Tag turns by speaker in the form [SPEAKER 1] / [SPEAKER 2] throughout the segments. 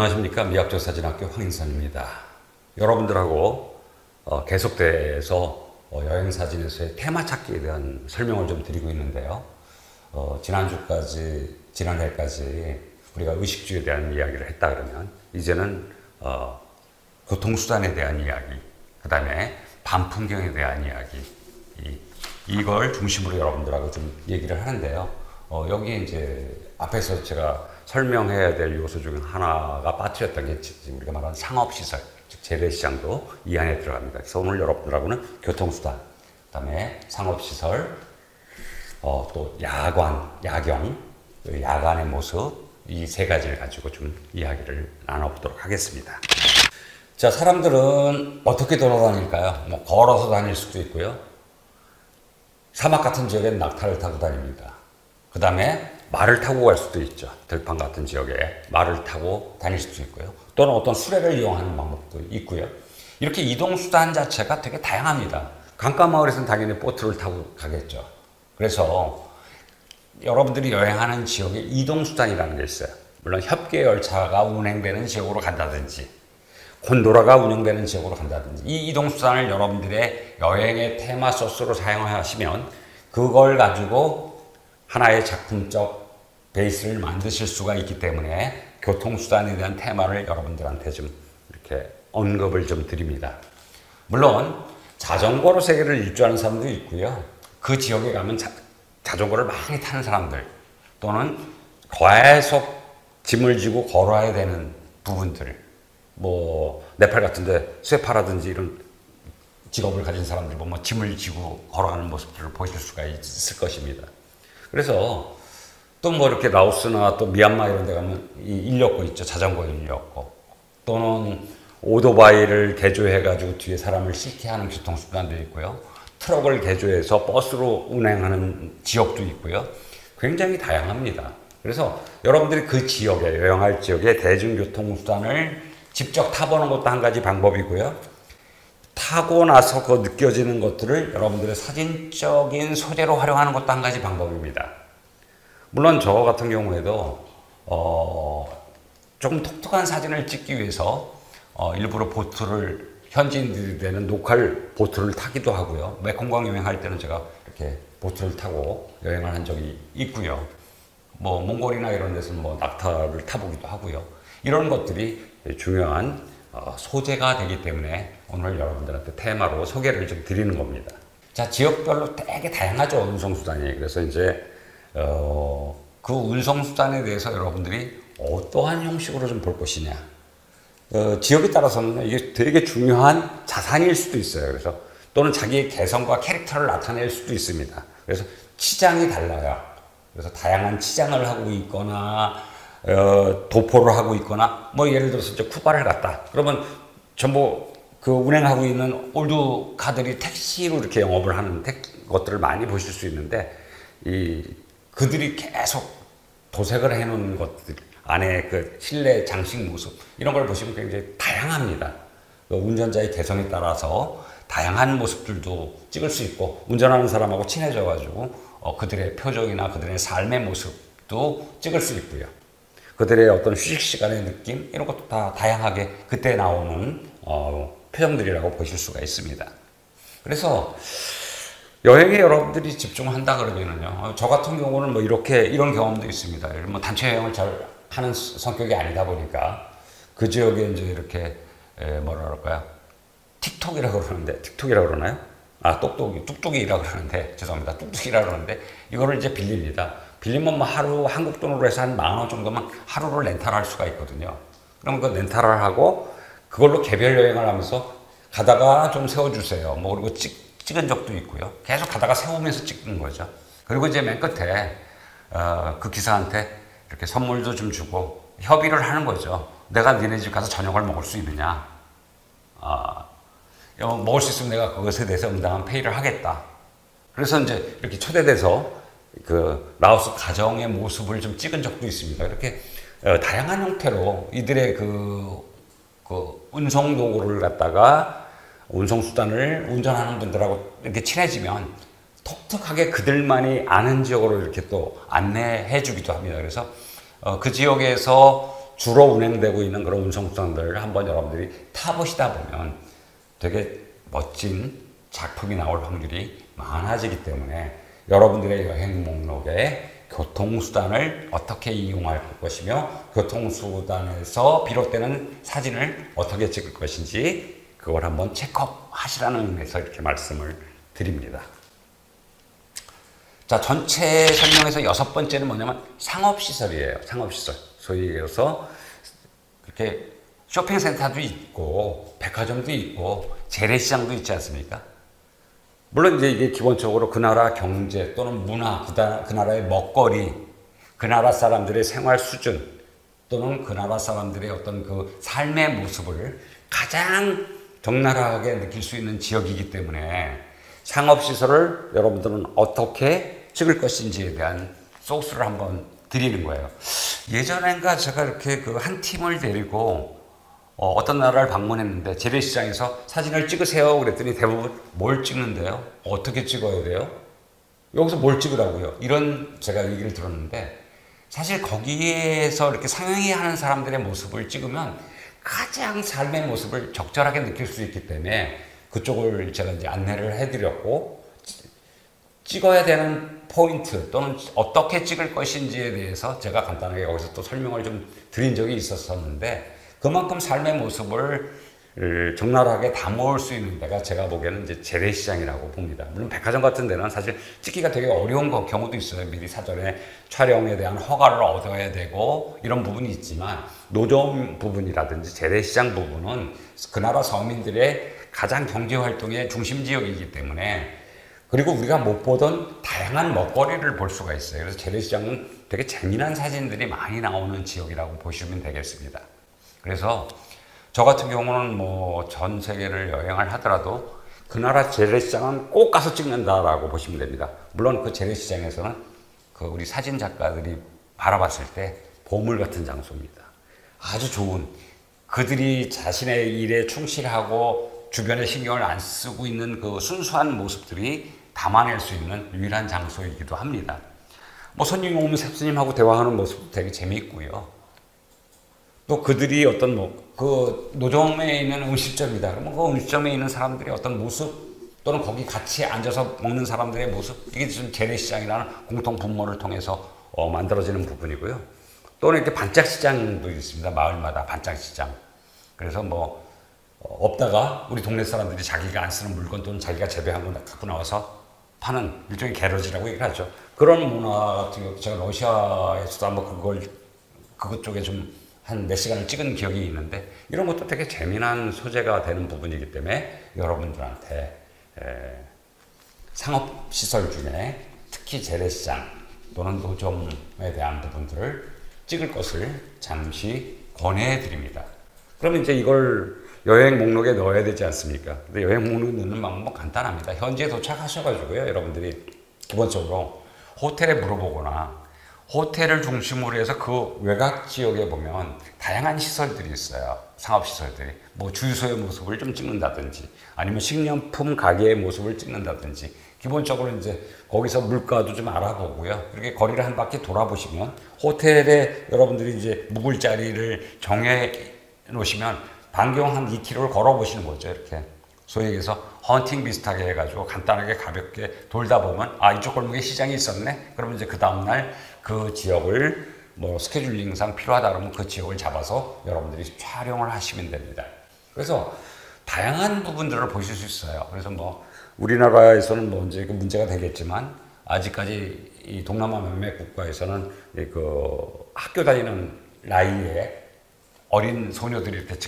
[SPEAKER 1] 안녕하십니까 미학조사진학교 황인선입니다. 여러분들하고 어, 계속돼서 어, 여행사진에서의 테마 찾기에 대한 설명을 좀 드리고 있는데요. 어, 지난주까지 지난해까지 우리가 의식주에 대한 이야기를 했다 그러면 이제는 어, 교통수단에 대한 이야기, 그 다음에 밤풍경에 대한 이야기 이, 이걸 중심으로 여러분들하고 좀 얘기를 하는데요. 어, 여기 이제 앞에서 제가 설명해야 될 요소 중 하나가 빠뜨렸던 게 우리가 말하는 상업시설, 즉 재래시장도 이 안에 들어갑니다. 그래서 오늘 여러분들하고는 교통수단, 그 다음에 상업시설, 어, 또 야관, 야경, 야간의 모습, 이 세 가지를 가지고 좀 이야기를 나눠보도록 하겠습니다. 자, 사람들은 어떻게 돌아다닐까요? 뭐 걸어서 다닐 수도 있고요. 사막 같은 지역엔 낙타를 타고 다닙니다. 그 다음에 말을 타고 갈 수도 있죠. 들판 같은 지역에 말을 타고 다닐 수도 있고요. 또는 어떤 수레를 이용하는 방법도 있고요. 이렇게 이동수단 자체가 되게 다양합니다. 강가마을에서는 당연히 보트를 타고 가겠죠. 그래서 여러분들이 여행하는 지역에 이동수단이라는 게 있어요. 물론 협계 열차가 운행되는 지역으로 간다든지, 곤도라가 운영되는 지역으로 간다든지, 이 이동수단을 여러분들의 여행의 테마 소스로 사용하시면 그걸 가지고 하나의 작품적 베이스를 만드실 수가 있기 때문에 교통수단에 대한 테마를 여러분들한테 좀 이렇게 언급을 좀 드립니다. 물론 자전거로 세계를 일주하는 사람도 있고요. 그 지역에 가면 자, 자전거를 많이 타는 사람들 또는 계속 짐을 지고 걸어야 되는 부분들 뭐 네팔 같은데 쇠파라든지 이런 직업을 가진 사람들 보면 뭐 짐을 지고 걸어가는 모습들을 보실 수가 있을 것입니다. 그래서 또 뭐 이렇게 라오스나 또 미얀마 이런 데 가면 이 인력거 있죠. 자전거 인력거. 또는 오토바이를 개조해가지고 뒤에 사람을 싣게 하는 교통수단도 있고요. 트럭을 개조해서 버스로 운행하는 지역도 있고요. 굉장히 다양합니다. 그래서 여러분들이 그 지역에, 여행할 지역에 대중교통수단을 직접 타보는 것도 한 가지 방법이고요. 타고 나서 그 느껴지는 것들을 여러분들의 사진적인 소재로 활용하는 것도 한 가지 방법입니다. 물론 저 같은 경우에도 어, 조금 독특한 사진을 찍기 위해서 어, 일부러 보트를 현지인들이 되는 로컬 보트를 타기도 하고요. 메콩강 여행할 때는 제가 이렇게 보트를 타고 여행을 한 적이 있고요. 뭐 몽골이나 이런 데서는 뭐 낙타를 타보기도 하고요. 이런 것들이 중요한 어, 소재가 되기 때문에 오늘 여러분들한테 테마로 소개를 좀 드리는 겁니다. 자, 지역별로 되게 다양하죠, 운송수단이. 그래서 이제, 어, 그 운송수단에 대해서 여러분들이 어떠한 형식으로 좀 볼 것이냐. 어, 지역에 따라서는 이게 되게 중요한 자산일 수도 있어요. 그래서 또는 자기의 개성과 캐릭터를 나타낼 수도 있습니다. 그래서 치장이 달라요. 그래서 다양한 치장을 하고 있거나, 어, 도포를 하고 있거나, 뭐 예를 들어서 이제 쿠바를 갔다. 그러면 전부 그 운행하고 있는 올드카들이 택시로 이렇게 영업을 하는 택, 것들을 많이 보실 수 있는데, 이, 그들이 계속 도색을 해놓은 것들, 안에 그 실내 장식 모습, 이런 걸 보시면 굉장히 다양합니다. 그 운전자의 개성에 따라서 다양한 모습들도 찍을 수 있고, 운전하는 사람하고 친해져 가지고, 어, 그들의 표정이나 그들의 삶의 모습도 찍을 수 있고요. 그들의 어떤 휴식 시간의 느낌 이런 것도 다 다양하게 그때 나오는 어, 표정들이라고 보실 수가 있습니다. 그래서 여행에 여러분들이 집중한다 그러면은요. 어, 저 같은 경우는 뭐 이렇게 이런 경험도 있습니다. 뭐 단체 여행을 잘 하는 성격이 아니다 보니까 그 지역에 이제 이렇게 에, 뭐라 그럴까요? 틱톡이라고 그러는데 틱톡이라고 그러나요? 아, 똑똑이, 뚝뚝이라고 그러는데, 죄송합니다. 뚝뚝이라고 그러는데, 이거를 이제 빌립니다. 빌리면 뭐 하루 한국 돈으로 해서 한 만 원 정도만 하루를 렌탈할 수가 있거든요. 그럼 그 렌탈을 하고, 그걸로 개별 여행을 하면서 가다가 좀 세워주세요. 뭐, 그리고 찍, 찍은 적도 있고요. 계속 가다가 세우면서 찍는 거죠. 그리고 이제 맨 끝에, 어, 그 기사한테 이렇게 선물도 좀 주고, 협의를 하는 거죠. 내가 니네 집 가서 저녁을 먹을 수 있느냐. 어, 먹을 수 있으면 내가 그것에 대해서 응당한 페이를 하겠다. 그래서 이제 이렇게 초대돼서 그 라오스 가정의 모습을 좀 찍은 적도 있습니다. 이렇게 어, 다양한 형태로 이들의 그, 그 운송 도구를 갖다가 운송 수단을 운전하는 분들하고 이렇게 친해지면 독특하게 그들만이 아는 지역으로 이렇게 또 안내해 주기도 합니다. 그래서 어, 그 지역에서 주로 운행되고 있는 그런 운송 수단들을 한번 여러분들이 타보시다 보면 되게 멋진 작품이 나올 확률이 많아지기 때문에 여러분들의 여행 목록에 교통수단을 어떻게 이용할 것이며 교통수단에서 비롯되는 사진을 어떻게 찍을 것인지 그걸 한번 체크업 하시라는 의미에서 이렇게 말씀을 드립니다. 자, 전체 설명에서 여섯 번째는 뭐냐면 상업시설이에요. 상업시설. 소위 얘기해서 이렇게 쇼핑센터도 있고, 백화점도 있고, 재래시장도 있지 않습니까? 물론 이제 이게 기본적으로 그 나라 경제 또는 문화, 그 나라의 먹거리, 그 나라 사람들의 생활 수준 또는 그 나라 사람들의 어떤 그 삶의 모습을 가장 적나라하게 느낄 수 있는 지역이기 때문에 상업시설을 여러분들은 어떻게 찍을 것인지에 대한 소스를 한번 드리는 거예요. 예전엔가 제가 이렇게 그 한 팀을 데리고 어, 떤 나라를 방문했는데 재래시장에서 사진을 찍으세요 그랬더니 대부분 뭘 찍는데요? 어떻게 찍어야 돼요? 여기서 뭘 찍으라고요? 이런 제가 얘기를 들었는데 사실 거기에서 이렇게 상영하는 사람들의 모습을 찍으면 가장 삶의 모습을 적절하게 느낄 수 있기 때문에 그쪽을 제가 이제 안내를 해드렸고 찍어야 되는 포인트 또는 어떻게 찍을 것인지에 대해서 제가 간단하게 여기서 또 설명을 좀 드린 적이 있었었는데 그만큼 삶의 모습을 적나라하게 담아올 수 있는 데가 제가 보기에는 이제 재래시장이라고 봅니다. 물론 백화점 같은 데는 사실 찍기가 되게 어려운 경우도 있어요. 미리 사전에 촬영에 대한 허가를 얻어야 되고 이런 부분이 있지만 노점 부분이라든지 재래시장 부분은 그 나라 서민들의 가장 경제 활동의 중심 지역이기 때문에 그리고 우리가 못 보던 다양한 먹거리를 볼 수가 있어요. 그래서 재래시장은 되게 재미난 사진들이 많이 나오는 지역이라고 보시면 되겠습니다. 그래서 저 같은 경우는 뭐 전 세계를 여행을 하더라도 그 나라 재래시장은 꼭 가서 찍는다라고 보시면 됩니다. 물론 그 재래시장에서는 그 우리 사진 작가들이 바라봤을 때 보물 같은 장소입니다. 아주 좋은 그들이 자신의 일에 충실하고 주변에 신경을 안 쓰고 있는 그 순수한 모습들이 담아낼 수 있는 유일한 장소이기도 합니다. 뭐 손님 오면 스님하고 대화하는 모습도 되게 재미있고요. 또 그들이 어떤 뭐 그 노점에 있는 음식점이다. 그러면 그 음식점에 있는 사람들의 어떤 모습 또는 거기 같이 앉아서 먹는 사람들의 모습 이게 좀 재래시장이라는 공통 분모를 통해서 어, 만들어지는 부분이고요. 또는 이렇게 반짝시장도 있습니다. 마을마다 반짝시장. 그래서 뭐 어, 없다가 우리 동네 사람들이 자기가 안 쓰는 물건 또는 자기가 재배한 거 갖고 나와서 파는 일종의 게러지라고 얘기를 하죠. 그런 문화 같은 경우 제가 러시아에서도 한번 그걸 그것 쪽에 좀 한 몇 시간을 찍은 기억이 있는데 이런 것도 되게 재미난 소재가 되는 부분이기 때문에 여러분들한테 상업시설 중에 특히 재래시장 또는 노점에 대한 부분들을 찍을 것을 잠시 권해 드립니다. 그러면 이제 이걸 여행 목록에 넣어야 되지 않습니까? 근데 여행 목록 넣는 방법은 간단합니다. 현지에 도착하셔가지고요, 여러분들이 기본적으로 호텔에 물어보거나 호텔을 중심으로 해서 그 외곽 지역에 보면 다양한 시설들이 있어요. 상업시설들이. 뭐 주유소의 모습을 좀 찍는다든지 아니면 식료품 가게의 모습을 찍는다든지 기본적으로 이제 거기서 물가도 좀 알아보고요. 이렇게 거리를 한 바퀴 돌아보시면 호텔에 여러분들이 이제 묵을 자리를 정해 놓으시면 반경 한 2km를 걸어보시는 거죠. 이렇게. 소위 얘기해서 헌팅 비슷하게 해가지고 간단하게 가볍게 돌다 보면 아 이쪽 골목에 시장이 있었네. 그러면 이제 그 다음날 그 지역을 뭐 스케줄링상 필요하다 그러면 그 지역을 잡아서 여러분들이 촬영을 하시면 됩니다. 그래서 다양한 부분들을 보실 수 있어요. 그래서 뭐 우리나라에서는 뭐 이제 그 문제가 되겠지만 아직까지 이 동남아 몇몇 국가에서는 그 학교 다니는 나이에 어린 소녀들이 이렇게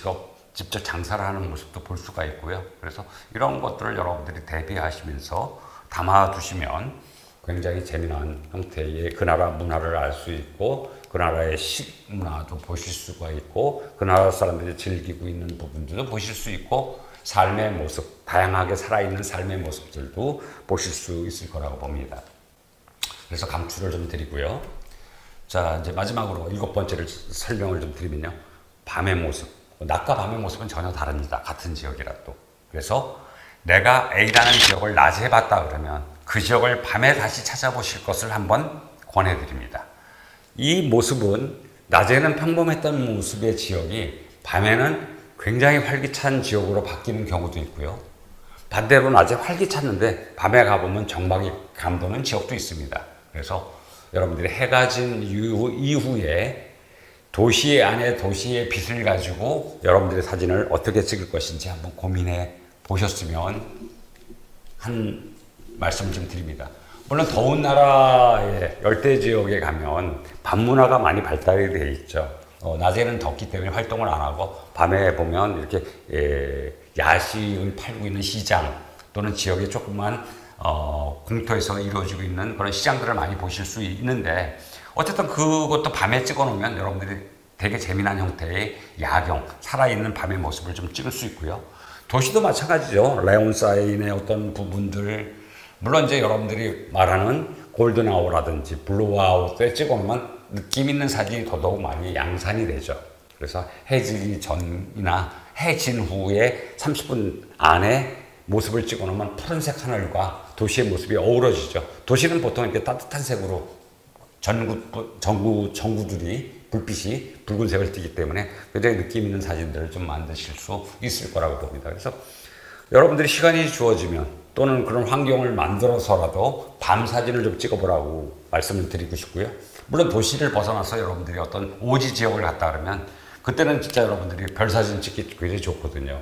[SPEAKER 1] 직접 장사를 하는 모습도 볼 수가 있고요. 그래서 이런 것들을 여러분들이 대비하시면서 담아두시면 굉장히 재미난 형태의 그 나라 문화를 알 수 있고 그 나라의 식문화도 보실 수가 있고 그 나라 사람들이 즐기고 있는 부분들도 보실 수 있고 삶의 모습, 다양하게 살아있는 삶의 모습들도 보실 수 있을 거라고 봅니다. 그래서 감추를 좀 드리고요. 자, 이제 마지막으로 일곱 번째를 설명을 좀 드리면요. 밤의 모습. 낮과 밤의 모습은 전혀 다릅니다. 같은 지역이라도. 그래서 내가 A라는 지역을 낮에 봤다 그러면 그 지역을 밤에 다시 찾아보실 것을 한번 권해드립니다. 이 모습은 낮에는 평범했던 모습의 지역이 밤에는 굉장히 활기찬 지역으로 바뀌는 경우도 있고요. 반대로 낮에 활기찼는데 밤에 가보면 정막이 감도는 지역도 있습니다. 그래서 여러분들이 해가 진 이후, 이후에 도시 안에 도시의 빛을 가지고 여러분들의 사진을 어떻게 찍을 것인지 한번 고민해 보셨으면 한 말씀 좀 드립니다. 물론 더운 나라의 열대 지역에 가면 밤 문화가 많이 발달이 되어 있죠. 어, 낮에는 덥기 때문에 활동을 안 하고 밤에 보면 이렇게 예, 야식을 팔고 있는 시장 또는 지역에 조그만 어, 공터에서 이루어지고 있는 그런 시장들을 많이 보실 수 있는데 어쨌든 그것도 밤에 찍어 놓으면 여러분들이 되게 재미난 형태의 야경, 살아있는 밤의 모습을 좀 찍을 수 있고요. 도시도 마찬가지죠. 네온사인의 어떤 부분들, 물론 이제 여러분들이 말하는 골든아워라든지 블루아웃에 찍어 놓으면 느낌 있는 사진이 더더욱 많이 양산이 되죠. 그래서 해지기 전이나 해진 후에 30분 안에 모습을 찍어 놓으면 푸른색 하늘과 도시의 모습이 어우러지죠. 도시는 보통 이렇게 따뜻한 색으로 전구, 전구, 전구들이 불빛이 붉은색을 띠기 때문에 굉장히 느낌 있는 사진들을 좀 만드실 수 있을 거라고 봅니다. 그래서 여러분들이 시간이 주어지면 또는 그런 환경을 만들어서라도 밤 사진을 좀 찍어보라고 말씀을 드리고 싶고요. 물론 도시를 벗어나서 여러분들이 어떤 오지 지역을 갔다 그러면 그때는 진짜 여러분들이 별 사진 찍기 굉장히 좋거든요.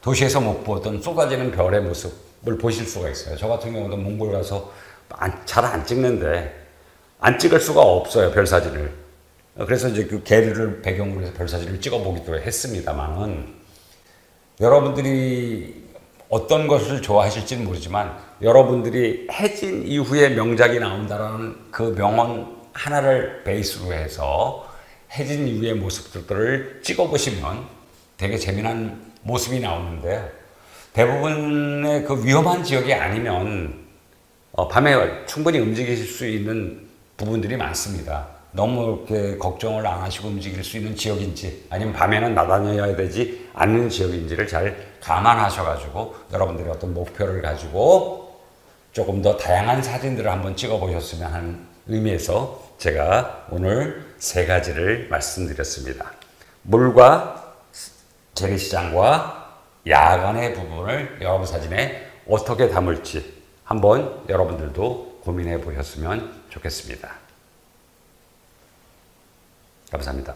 [SPEAKER 1] 도시에서 못 보던 쏟아지는 별의 모습을 보실 수가 있어요. 저 같은 경우도 몽골 가서 잘안 찍는데 안 찍을 수가 없어요. 별 사진을. 그래서 이제 그 게르를 배경으로 해서 별 사진을 찍어보기도 했습니다만은 여러분들이 어떤 것을 좋아하실지는 모르지만 여러분들이 해진 이후에 명작이 나온다라는 그 명언 하나를 베이스로 해서 해진 이후의 모습들을 찍어보시면 되게 재미난 모습이 나오는데요. 대부분의 그 위험한 지역이 아니면 어, 밤에 충분히 움직이실 수 있는 부분들이 많습니다. 너무 이렇게 걱정을 안 하시고 움직일 수 있는 지역인지 아니면 밤에는 나다녀야 되지 않는 지역인지를 잘 감안하셔가지고 여러분들이 어떤 목표를 가지고 조금 더 다양한 사진들을 한번 찍어 보셨으면 하는 의미에서 제가 오늘 세 가지를 말씀드렸습니다. 물과 재래시장과 야간의 부분을 여러분 사진에 어떻게 담을지 한번 여러분들도 고민해 보셨으면 좋겠습니다. 감사합니다.